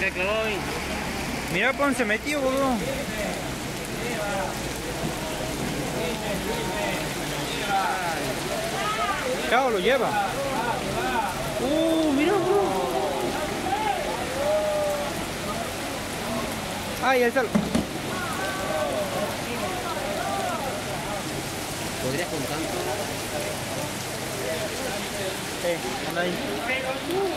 que clavó ahí. Mira cómo se metió, boludo. Chao, lo lleva. Uh, mira, boludo. Ay, ahí está. Podrías con tanto. Eh, anda ahí.